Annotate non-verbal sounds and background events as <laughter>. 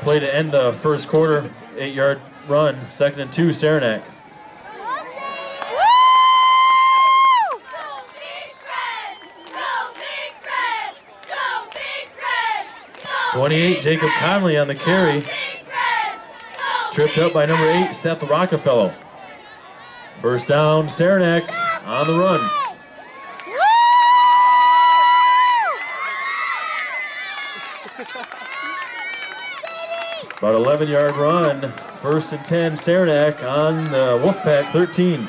play to end the first quarter. Eight yard run, second and two, Saranac. 28, Jacob Conley on the carry. Tripped up by number eight, Seth Rockefeller. First down, Saranac on the run. <laughs> About 11 yard run. First and 10, Saranac on the Wolfpack 13.